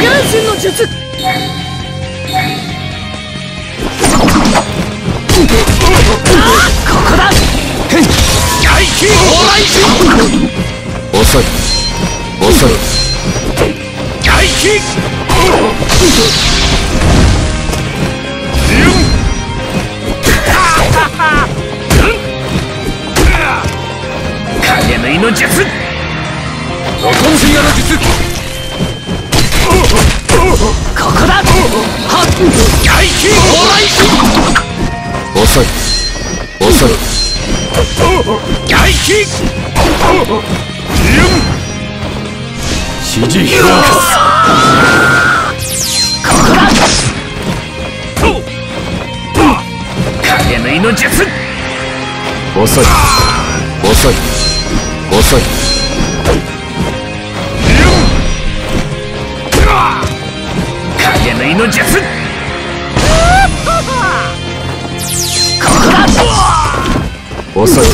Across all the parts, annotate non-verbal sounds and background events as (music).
身の術。ここだ。遅い。遅い (laughs) 指示評価ここだ影縫いの術遅い。遅い。遅い。影縫いの術ここだ遅い。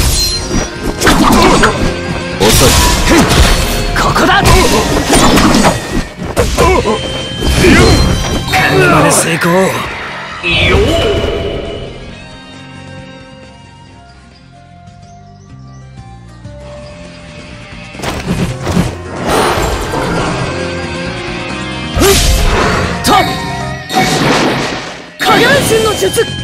遅いこだまで成功と下半身の術。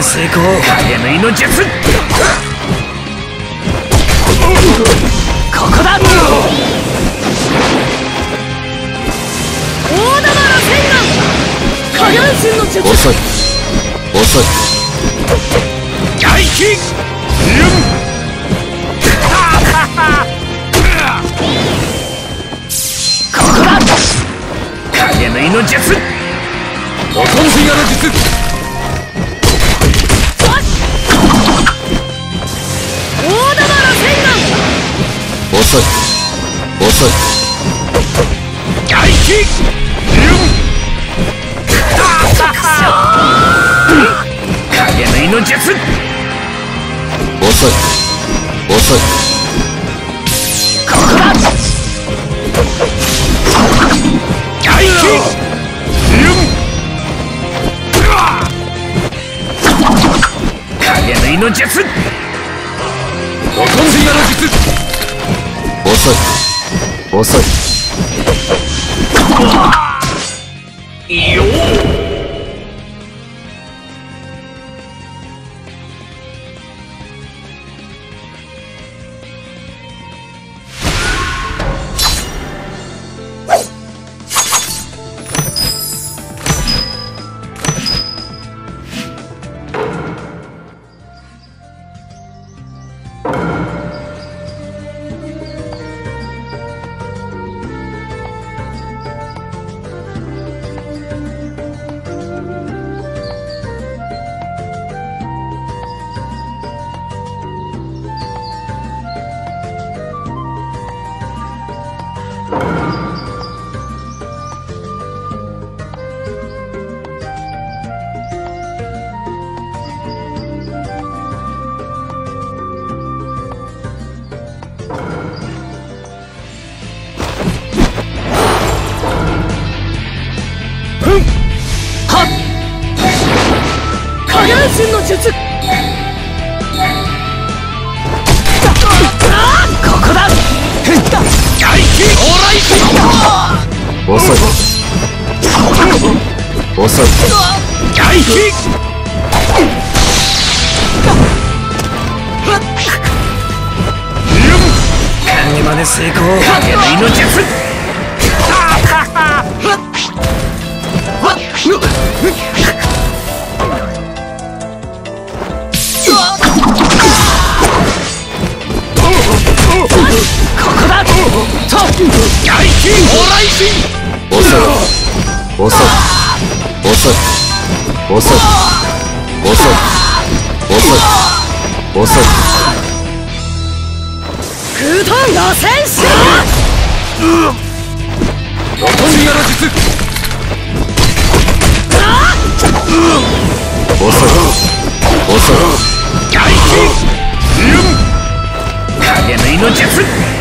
影まで成功。影縫いの術ここだ。大玉のの術。遅い遅い外気ここだ。影縫いの術おとんしやの術遅い。遅い。外気影縫いの術遅い。遅い。ここだ。外気影縫いの術おとんしやの術遅い。遅い。よ身の術。あここだ。外気往来神遅い。遅い。外気。影まで成功影縫い影縫いの術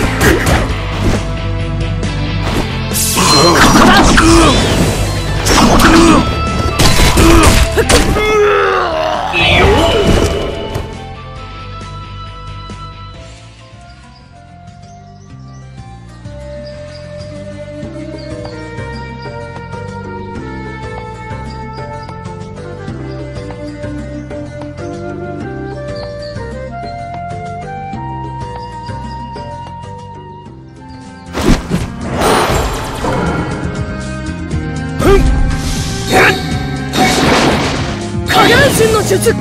身の術。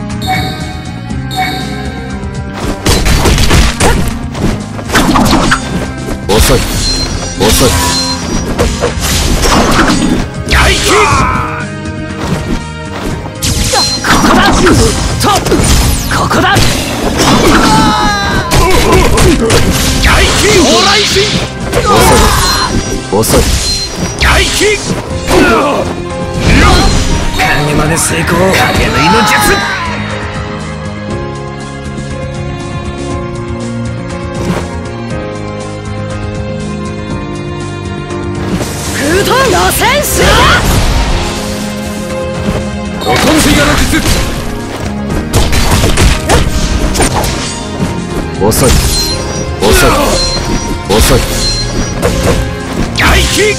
遅い。遅い。外金ここだとここだ外金往来神遅い。外金影真似成功。影縫いの術空洞の戦士ロトンディアの術遅い。遅い。遅い。外金